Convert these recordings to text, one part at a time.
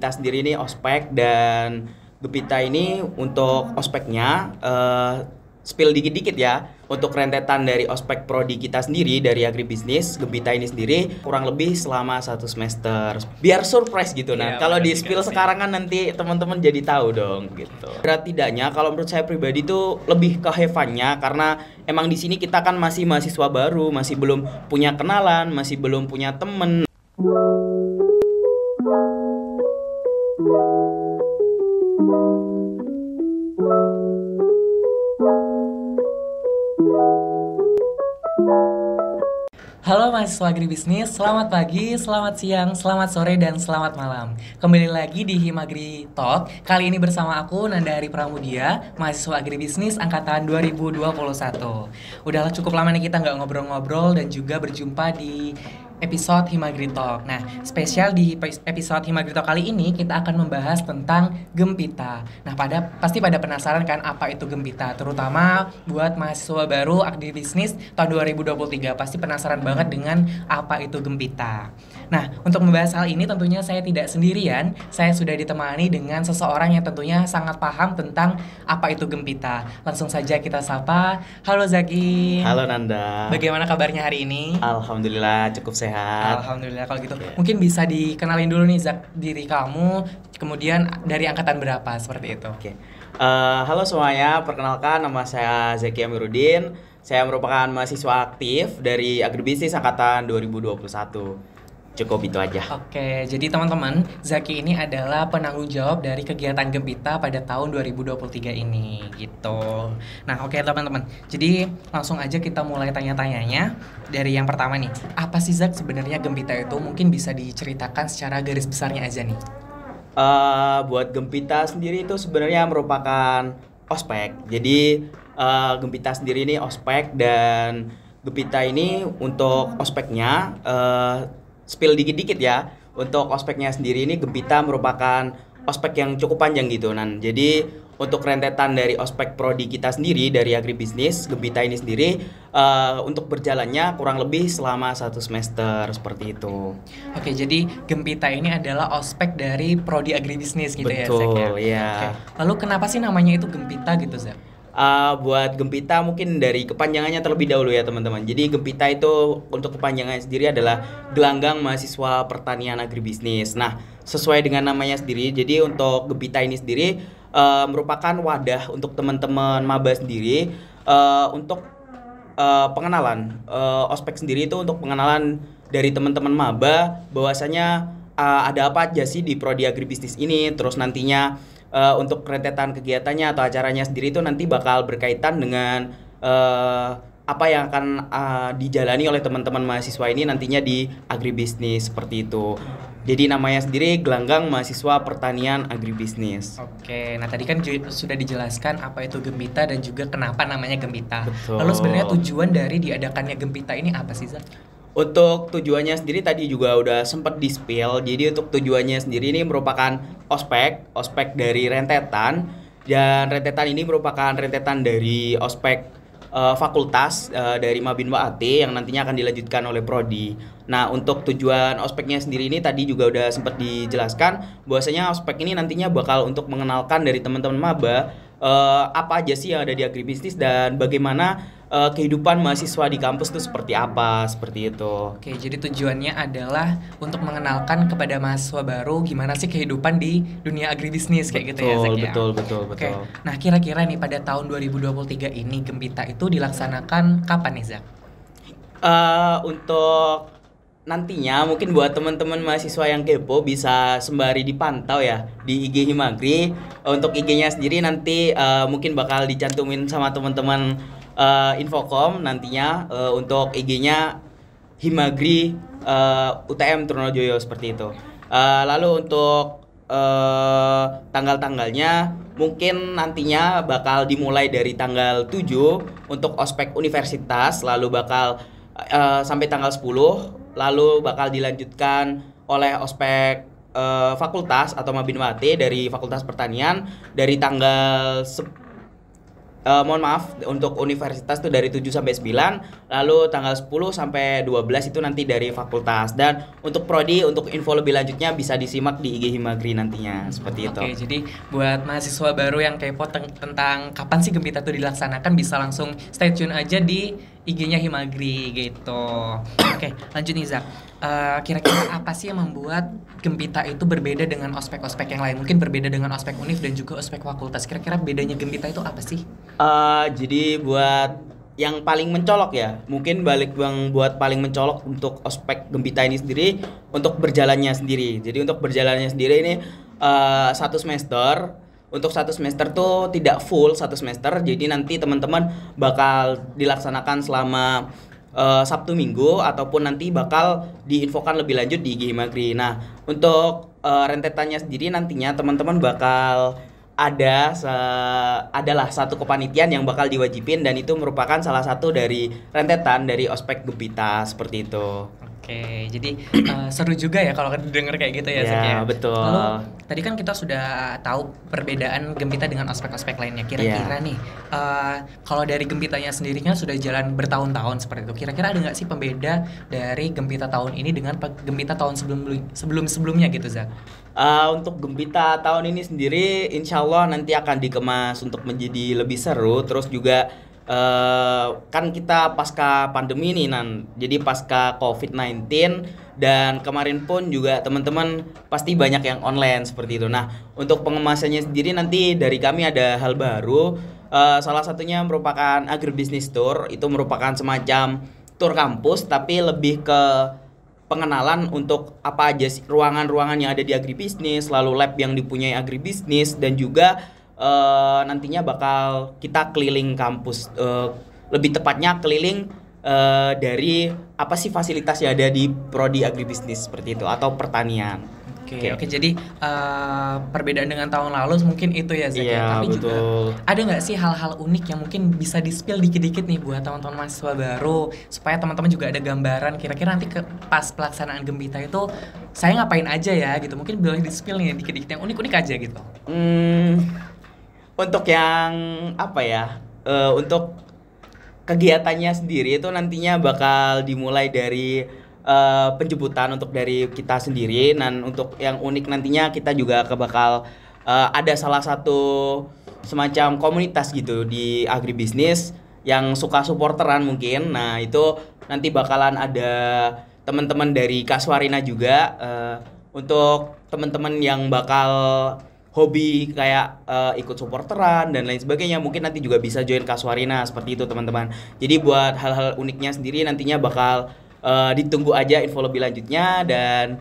Kita sendiri ini ospek dan Gepita ini untuk ospeknya uh, spill dikit-dikit ya. Untuk rentetan dari ospek prodi kita sendiri dari agribisnis Gembita ini sendiri kurang lebih selama satu semester. Biar surprise gitu. Nah kalau di spill sekarang kan nanti teman-teman jadi tahu dong gitu. Berat tidaknya kalau menurut saya pribadi itu lebih ke hevannya karena emang di sini kita kan masih mahasiswa baru masih belum punya kenalan masih belum punya temen Halo mahasiswa agribisnis, selamat pagi, selamat siang, selamat sore, dan selamat malam. Kembali lagi di Himagri Talk. Kali ini bersama aku, Nanda Hari Pramudia Mahasiswa agribisnis angkatan 2021 Udahlah cukup lama nih kita nggak ngobrol-ngobrol dan juga berjumpa di episode Talk. Nah, spesial di episode Talk kali ini kita akan membahas tentang gempita. Nah, pada pasti pada penasaran kan apa itu gempita, terutama buat mahasiswa baru agribisnis tahun 2023 pasti penasaran banget dengan apa itu gempita. Nah, untuk membahas hal ini tentunya saya tidak sendirian, saya sudah ditemani dengan seseorang yang tentunya sangat paham tentang apa itu gempita. Langsung saja kita sapa. Halo Zaki. Halo Nanda. Bagaimana kabarnya hari ini? Alhamdulillah cukup sehat. Alhamdulillah kalau gitu. Yeah. Mungkin bisa dikenalin dulu nih Zak diri kamu, kemudian dari angkatan berapa seperti itu. Oke. Okay. Uh, eh, halo semuanya, perkenalkan nama saya Zaki Amiruddin. Saya merupakan mahasiswa aktif dari Agribisnis angkatan 2021 cukup itu aja. Oke, jadi teman-teman, Zaki ini adalah penanggung jawab dari kegiatan Gempita pada tahun 2023 ini, gitu. Nah, oke teman-teman. Jadi langsung aja kita mulai tanya-tanyanya dari yang pertama nih. Apa sih Zak sebenarnya Gempita itu? Mungkin bisa diceritakan secara garis besarnya aja nih. Uh, buat Gempita sendiri itu sebenarnya merupakan ospek. Jadi uh, Gempita sendiri ini ospek dan Gempita ini untuk ospeknya uh, spill dikit-dikit ya. Untuk ospeknya sendiri ini Gempita merupakan ospek yang cukup panjang gitu nan. Jadi untuk rentetan dari ospek prodi kita sendiri dari agribisnis Gempita ini sendiri uh, untuk berjalannya kurang lebih selama satu semester seperti itu. Oke, jadi Gempita ini adalah ospek dari prodi agribisnis gitu Betul, ya, Betul, ya. Iya. Oke. Lalu kenapa sih namanya itu Gempita gitu, Zek? Uh, buat Gempita mungkin dari kepanjangannya terlebih dahulu ya teman-teman. Jadi Gempita itu untuk kepanjangannya sendiri adalah Gelanggang Mahasiswa Pertanian Agribisnis. Nah, sesuai dengan namanya sendiri, jadi untuk Gempita ini sendiri uh, merupakan wadah untuk teman-teman maba sendiri uh, untuk uh, pengenalan uh, ospek sendiri itu untuk pengenalan dari teman-teman maba bahwasanya uh, ada apa aja sih di prodi agribisnis ini, terus nantinya uh, untuk rentetan kegiatannya atau acaranya sendiri itu nanti bakal berkaitan dengan uh, apa yang akan uh, dijalani oleh teman-teman mahasiswa ini nantinya di agribisnis seperti itu. Jadi namanya sendiri Gelanggang Mahasiswa Pertanian Agribisnis. Oke, nah tadi kan sudah dijelaskan apa itu Gembita dan juga kenapa namanya Gembita. Betul. Lalu sebenarnya tujuan dari diadakannya Gembita ini apa sih, Zak? Untuk tujuannya sendiri tadi juga udah sempat di spill. Jadi untuk tujuannya sendiri ini merupakan ospek, ospek dari rentetan dan rentetan ini merupakan rentetan dari ospek uh, fakultas uh, dari Mabinwa AT yang nantinya akan dilanjutkan oleh prodi. Nah, untuk tujuan ospeknya sendiri ini tadi juga udah sempat dijelaskan bahwasanya ospek ini nantinya bakal untuk mengenalkan dari teman-teman maba uh, apa aja sih yang ada di agribisnis dan bagaimana uh, kehidupan mahasiswa di kampus itu seperti apa seperti itu. Oke, jadi tujuannya adalah untuk mengenalkan kepada mahasiswa baru gimana sih kehidupan di dunia agribisnis kayak betul, gitu ya, Zek ya. Betul, betul, betul. Oke. Nah, kira-kira nih pada tahun 2023 ini Gembita itu dilaksanakan kapan nih, Zak? Uh, untuk nantinya mungkin buat teman-teman mahasiswa yang kepo bisa sembari dipantau ya di IG Himagri untuk IG-nya sendiri nanti uh, mungkin bakal dicantumin sama teman-teman uh, Infocom nantinya uh, untuk IG-nya Himagri uh, UTM Trunojoyo seperti itu. Uh, lalu untuk uh, tanggal-tanggalnya mungkin nantinya bakal dimulai dari tanggal 7 untuk ospek universitas lalu bakal uh, sampai tanggal 10 lalu bakal dilanjutkan oleh ospek uh, fakultas atau Mabinwate dari Fakultas Pertanian dari tanggal eh, mohon maaf untuk universitas tuh dari 7 sampai 9, lalu tanggal 10 sampai 12 itu nanti dari fakultas. Dan untuk prodi untuk info lebih lanjutnya bisa disimak di IG Himagri nantinya seperti itu. Oke, jadi buat mahasiswa baru yang kepo tentang kapan sih Gempita itu dilaksanakan bisa langsung stay tune aja di IG-nya Himagri gitu. Oke, lanjut nih Zak. Eh, kira-kira apa sih yang membuat Gempita itu berbeda dengan ospek-ospek yang lain? Mungkin berbeda dengan ospek univ dan juga ospek fakultas. Kira-kira bedanya Gempita itu apa sih? Eh, jadi buat yang paling mencolok ya, mungkin balik bang buat paling mencolok untuk ospek Gempita ini sendiri untuk berjalannya sendiri. Jadi untuk berjalannya sendiri ini eh, satu semester. Untuk satu semester tuh tidak full satu semester, jadi nanti teman-teman bakal dilaksanakan selama eh, Sabtu Minggu ataupun nanti bakal diinfokan lebih lanjut di IG Himagri. Nah, untuk eh, rentetannya sendiri nantinya teman-teman bakal ada se- adalah satu kepanitiaan yang bakal diwajibin dan itu merupakan salah satu dari rentetan dari ospek Gempita seperti itu. Oke, jadi eh, seru juga ya kalau denger kayak gitu ya, Zak, Ya, betul. Lalu tadi kan kita sudah tahu perbedaan Gempita dengan ospek-ospek lainnya. Kira-kira Iya. nih, eh, kalau dari Gempitanya sendiri kan sudah jalan bertahun-tahun seperti itu. Kira-kira ada nggak sih pembeda dari Gempita tahun ini dengan Gempita tahun sebelum sebelum sebelumnya gitu, Zak? Uh, untuk Gempita tahun ini sendiri insya Allah nanti akan dikemas untuk menjadi lebih seru terus juga uh, kan kita pasca pandemi nih nan. Jadi pasca COVID-19 dan kemarin pun juga teman-teman pasti banyak yang online seperti itu. Nah untuk pengemasannya sendiri nanti dari kami ada hal baru. Uh, salah satunya merupakan agribisnis tour. Itu merupakan semacam tour kampus tapi lebih ke pengenalan untuk apa aja sih ruangan-ruangan yang ada di agribisnis, lalu lab yang dipunyai agribisnis dan juga eh, nantinya bakal kita keliling kampus eh, lebih tepatnya keliling eh, dari apa sih fasilitas yang ada di prodi agribisnis seperti itu atau pertanian. Oke, oke. Jadi eh, perbedaan dengan tahun lalu mungkin itu ya, Zak. ya. Iya, Tapi juga betul. ada nggak sih hal-hal unik yang mungkin bisa di-spill dikit-dikit nih buat teman-teman mahasiswa baru supaya teman-teman juga ada gambaran kira-kira nanti ke pas pelaksanaan Gembita itu saya ngapain aja ya gitu. Mungkin boleh di-spill nih dikit-dikit yang unik-unik aja gitu. Hmm, untuk yang apa ya? eh, untuk kegiatannya sendiri itu nantinya bakal dimulai dari eh, penjemputan untuk dari kita sendiri dan untuk yang unik nantinya kita juga ke bakal eh, ada salah satu semacam komunitas gitu di agribisnis yang suka supporteran mungkin. Nah, itu nanti bakalan ada teman-teman dari Kaswarina juga eh, untuk teman-teman yang bakal hobi kayak eh, ikut supporteran dan lain sebagainya mungkin nanti juga bisa join Kaswarina seperti itu teman-teman. Jadi buat hal-hal uniknya sendiri nantinya bakal eh, ditunggu aja info lebih lanjutnya dan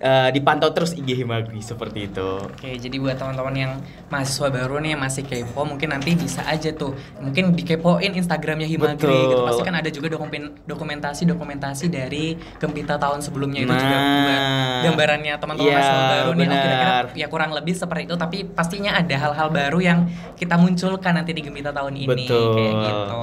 eh, dipantau terus IG Himagri seperti itu Oke, jadi buat teman-teman yang mahasiswa baru nih yang masih kepo, mungkin nanti bisa aja tuh, mungkin dikepoin Instagramnya Himagri Betul. gitu. Pasti kan ada juga dokumen dokumentasi-dokumentasi dari Gempita tahun sebelumnya itu juga Nah. buat gambarannya teman-teman Iya, mahasiswa baru nih. Oh, kira-kira ya kurang lebih seperti itu, tapi pastinya ada hal-hal baru yang kita munculkan nanti di Gempita tahun ini Betul. kayak gitu.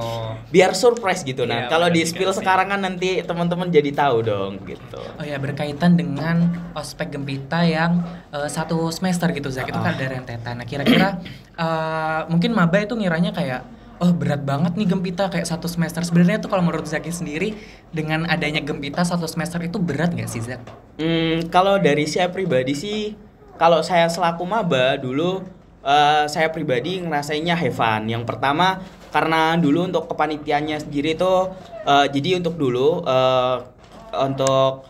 biar surprise gitu nah Iya, kalau di juga spill sekarang kan nanti teman-teman jadi tahu dong gitu Oh ya berkaitan dengan ospek Gempita yang eh, satu semester gitu Zak itu kan ada rentetan. Nah kira-kira eh, mungkin maba itu ngiranya kayak oh berat banget nih Gempita kayak satu semester. Sebenarnya tuh kalau menurut Zaki sendiri dengan adanya Gempita satu semester itu berat nggak sih Zak? Hmm, kalau dari saya pribadi sih, kalau saya selaku maba dulu, eh, saya pribadi ngerasainnya fun. Yang pertama karena dulu untuk kepanitiaannya sendiri tuh, eh, jadi untuk dulu eh, untuk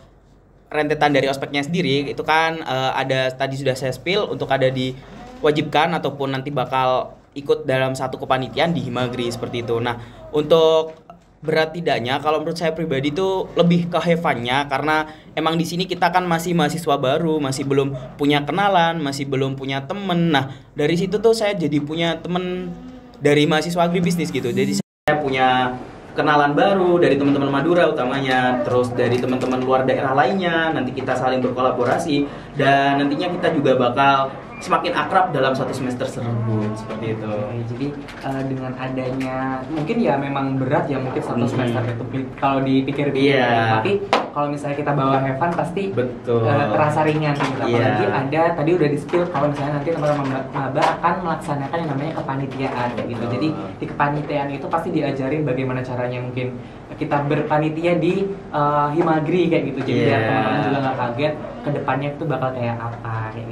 rentetan dari ospeknya sendiri itu kan eh, ada tadi sudah saya spill untuk ada diwajibkan ataupun nanti bakal ikut dalam satu kepanitiaan di Himagri seperti itu. Nah, untuk berat tidaknya kalau menurut saya pribadi itu lebih ke have fun-nya karena emang di sini kita kan masih mahasiswa baru, masih belum punya kenalan, masih belum punya temen. Nah, dari situ tuh saya jadi punya temen dari mahasiswa agribisnis gitu. Jadi saya punya kenalan baru dari teman-teman Madura utamanya, terus dari teman-teman luar daerah lainnya. Nanti kita saling berkolaborasi dan nantinya kita juga bakal semakin akrab dalam satu semester tersebut seperti itu. Oke, jadi uh, dengan adanya mungkin ya memang berat ya mungkin satu Mhm. semester itu kalau dipikir-pikir Iya. tapi kalau misalnya kita bawa Heaven pasti Betul. uh, terasa ringan gitu. Iya. Apalagi ada tadi udah di spill kalau misalnya nanti teman-teman maba- akan melaksanakan yang namanya kepanitiaan gitu. Jadi di kepanitiaan itu pasti diajarin bagaimana caranya mungkin kita berpanitia di uh, Himagri kayak gitu. Jadi biar Iya. teman-teman juga nggak kaget ke depannya itu bakal kayak apa kayak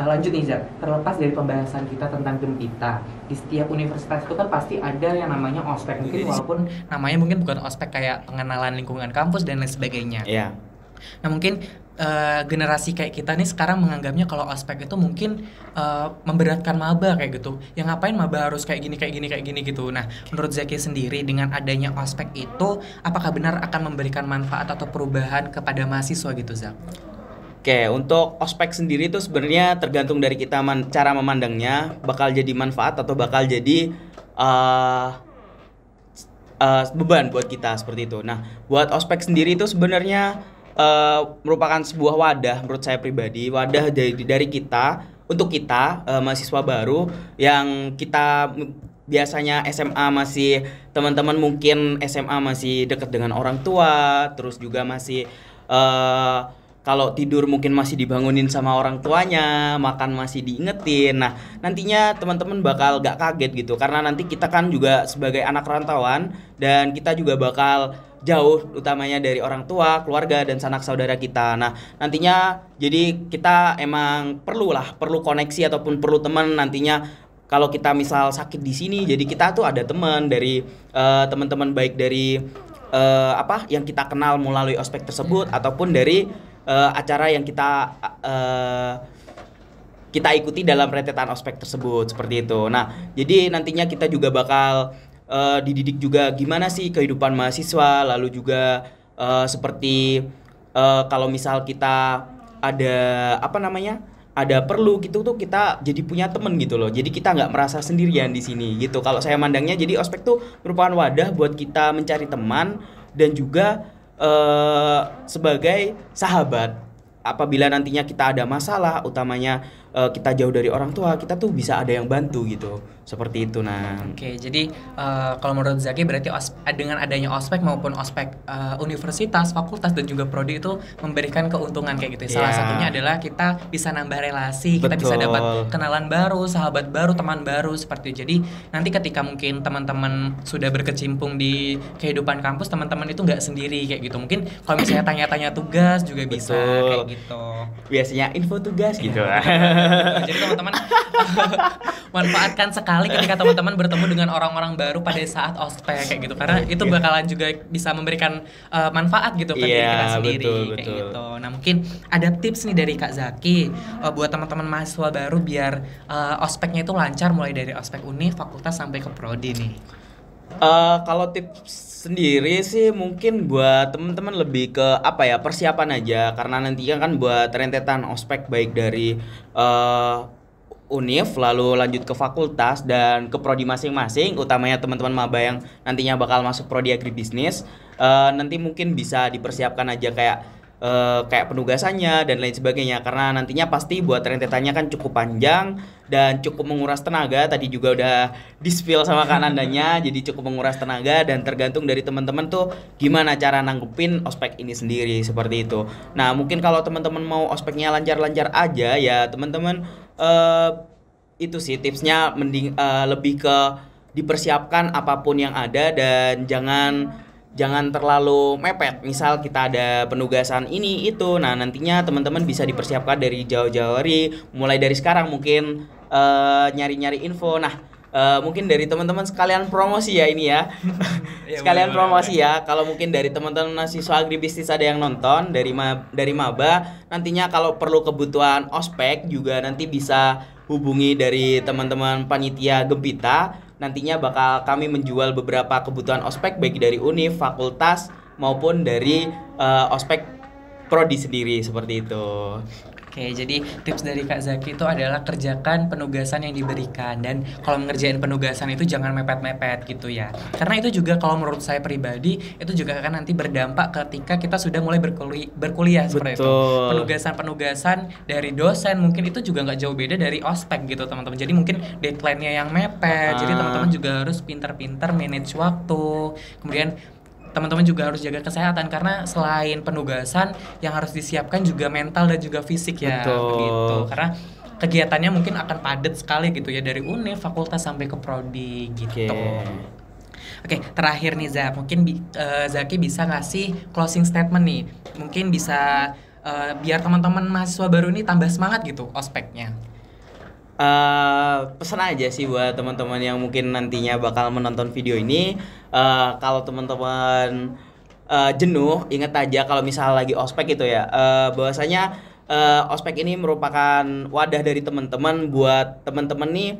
Uh, lanjut nih Zak, terlepas dari pembahasan kita tentang Gempita Di setiap universitas itu kan pasti ada yang namanya ospek. Mungkin walaupun namanya mungkin bukan ospek kayak pengenalan lingkungan kampus dan lain sebagainya. Iya. Nah mungkin uh, generasi kayak kita nih sekarang menganggapnya kalau ospek itu mungkin uh, memberatkan maba kayak gitu. Yang ngapain maba harus kayak gini, kayak gini, kayak gini gitu? Nah menurut Zaki sendiri dengan adanya ospek itu Apakah benar akan memberikan manfaat atau perubahan kepada mahasiswa gitu Zak? Oke, untuk ospek sendiri itu sebenarnya tergantung dari kita man- cara memandangnya bakal jadi manfaat atau bakal jadi eh eh, beban buat kita seperti itu. Nah, buat ospek sendiri itu sebenarnya eh, merupakan sebuah wadah menurut saya pribadi, wadah dari dari kita untuk kita eh, mahasiswa baru yang kita biasanya SMA masih teman-teman mungkin SMA masih dekat dengan orang tua, terus juga masih eh kalau tidur mungkin masih dibangunin sama orang tuanya, makan masih diingetin. Nah, nantinya teman-teman bakal gak kaget gitu karena nanti kita kan juga sebagai anak rantauan dan kita juga bakal jauh utamanya dari orang tua, keluarga dan sanak saudara kita. Nah, nantinya jadi kita emang perlulah perlu koneksi ataupun perlu teman nantinya kalau kita misal sakit di sini jadi kita tuh ada teman dari eh, teman-teman baik dari eh, apa yang kita kenal melalui ospek tersebut ataupun dari eh, acara yang kita eh, kita ikuti dalam rentetan ospek tersebut seperti itu. Nah, jadi nantinya kita juga bakal eh, dididik juga gimana sih kehidupan mahasiswa, lalu juga eh, seperti eh, kalau misal kita ada apa namanya ada perlu gitu tuh kita jadi punya temen gitu loh jadi kita nggak merasa sendirian di sini gitu kalau saya mandangnya jadi ospek tuh merupakan wadah buat kita mencari teman dan juga eh, sebagai sahabat apabila nantinya kita ada masalah utamanya eh, kita jauh dari orang tua kita tuh bisa ada yang bantu gitu seperti itu nah Oke, jadi eh, kalau menurut Zaki berarti dengan adanya ospek maupun ospek eh, universitas, fakultas dan juga prodi itu memberikan keuntungan kayak gitu. ya. Salah Iya. satunya adalah kita bisa nambah relasi, kita bisa Betul. dapat kenalan baru, sahabat baru, teman baru seperti itu. Jadi nanti ketika mungkin teman-teman sudah berkecimpung di kehidupan kampus, teman-teman itu nggak sendiri kayak gitu. Mungkin kalau misalnya tanya-tanya tugas juga bisa Betul. kayak gitu. biasanya info tugas gitu Jadi teman-teman manfaatkan sekali ketika teman-teman bertemu dengan orang-orang baru pada saat ospek kayak gitu karena itu bakalan juga bisa memberikan uh, manfaat gitu ke diri Iya, kita sendiri betul, kayak betul. gitu. Nah mungkin ada tips nih dari Kak Zaki uh, buat teman-teman mahasiswa baru biar uh, ospeknya itu lancar mulai dari ospek univ, fakultas sampai ke prodi nih. Eh, kalau tips sendiri sih mungkin buat teman-teman lebih ke apa ya persiapan aja. Karena nantinya kan buat rentetan ospek baik dari eh univ lalu lanjut ke fakultas dan ke prodi masing-masing utamanya teman-teman maba yang nantinya bakal masuk prodi agribisnis eh, nanti mungkin bisa dipersiapkan aja kayak eh, kayak penugasannya dan lain sebagainya. Karena nantinya pasti buat rentetannya kan cukup panjang dan cukup menguras tenaga. Tadi juga udah di-spill sama Kak Nandanya jadi cukup menguras tenaga dan tergantung dari teman-teman tuh gimana cara nanggepin ospek ini sendiri seperti itu. Nah, mungkin kalau teman-teman mau ospeknya lancar-lancar aja ya teman-teman eh itu sih tipsnya. Mending eh, lebih ke dipersiapkan apa pun yang ada dan jangan jangan terlalu mepet. Misal kita ada penugasan ini itu, nah nantinya teman-teman bisa dipersiapkan dari jauh-jauh hari, mulai dari sekarang mungkin eh, nyari-nyari info. Nah, eh, mungkin dari teman-teman sekalian promosi ya ini ya. Iya, sekalian promosi ya. Kalau mungkin dari teman-teman mahasiswa agribisnis ada yang nonton dari ma dari maba, nantinya kalau perlu kebutuhan ospek juga nanti bisa hubungi dari teman-teman panitia Gempita. Nantinya bakal kami menjual beberapa kebutuhan ospek baik dari univ, fakultas maupun dari eh, ospek prodi sendiri seperti itu. Oke, jadi tips dari Kak Zaki itu adalah kerjakan penugasan yang diberikan dan kalau mengerjain penugasan itu jangan mepet-mepet gitu ya. Karena itu juga kalau menurut saya pribadi itu juga akan nanti berdampak ketika kita sudah mulai berkuliah, berkuliah seperti itu. Penugasan-penugasan dari dosen mungkin itu juga nggak jauh beda dari ospek gitu teman-teman. Jadi mungkin deadline-nya yang mepet. Jadi Ah. teman-teman juga harus pintar-pintar manage waktu. Kemudian teman-teman juga harus jaga kesehatan karena selain penugasan yang harus disiapkan juga mental dan juga fisik ya Betul. begitu karena kegiatannya mungkin akan padat sekali gitu ya dari univ fakultas sampai ke prodi Oke. gitu Oke, terakhir nih Zak, mungkin bi- eh, Zaki bisa ngasih closing statement nih. Mungkin bisa eh, biar teman-teman mahasiswa baru ini tambah semangat gitu ospeknya. Eh, pesan aja sih buat teman-teman yang mungkin nantinya bakal menonton video ini eh, kalau teman-teman eh, jenuh ingat aja kalau misal lagi ospek gitu ya. Eh, bahwasanya eh, ospek ini merupakan wadah dari teman-teman buat teman-teman nih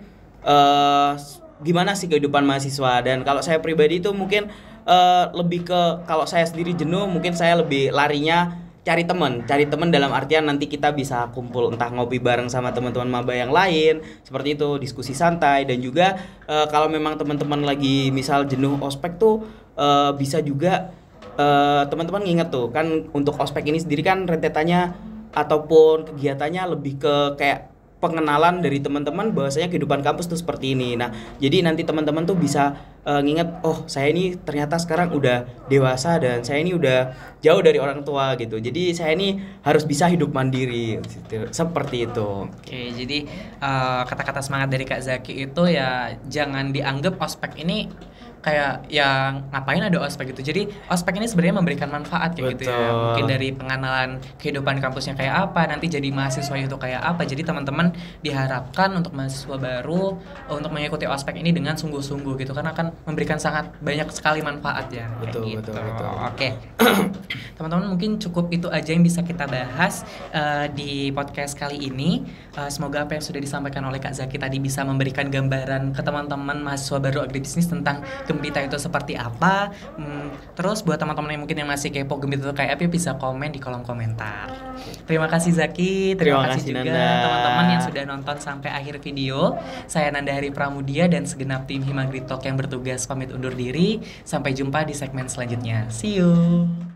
s- gimana sih kehidupan mahasiswa? Dan kalau saya pribadi itu mungkin eh, lebih ke kalau saya sendiri jenuh mungkin saya lebih larinya cari teman, cari teman dalam artian nanti kita bisa kumpul entah ngopi bareng sama teman-teman maba yang lain, seperti itu diskusi santai dan juga eh, kalau memang teman-teman lagi misal jenuh ospek tuh eh, bisa juga eh, teman-teman nginget tuh kan untuk ospek ini sendiri kan rentetannya ataupun kegiatannya lebih ke kayak pengenalan dari teman-teman bahwasanya kehidupan kampus tuh seperti ini. Nah, jadi nanti teman-teman tuh bisa eh, nginget, oh saya ini ternyata sekarang udah dewasa dan saya ini udah jauh dari orang tua gitu. Jadi saya ini harus bisa hidup mandiri, gitu. seperti itu. Oke, jadi eh, kata-kata semangat dari Kak Zaki itu ya jangan dianggap ospek ini kayak yang ngapain ada ospek gitu. Jadi ospek ini sebenarnya memberikan manfaat kayak gitu ya. Mungkin dari pengenalan kehidupan kampusnya kayak apa, nanti jadi mahasiswa itu kayak apa. Jadi teman-teman diharapkan untuk mahasiswa baru eh, untuk mengikuti ospek ini dengan sungguh-sungguh gitu karena akan memberikan sangat banyak sekali manfaat ya. kayak Betul, gitu. betul, betul. Oke. Teman-teman mungkin cukup itu aja yang bisa kita bahas eh, di podcast kali ini. Eh, semoga apa yang sudah disampaikan oleh Kak Zaki tadi bisa memberikan gambaran ke teman-teman mahasiswa baru agribisnis tentang Gembita itu seperti apa. Hmm, terus buat teman-teman yang mungkin yang masih kepo Gembita itu kayak apa bisa komen di kolom komentar. Terima kasih Zaki, terima, Terima kasih, kasih, juga teman-teman yang sudah nonton sampai akhir video. Saya Nanda Hari Pramudia dan segenap tim Himagri Talk yang bertugas pamit undur diri. Sampai jumpa di segmen selanjutnya. See you.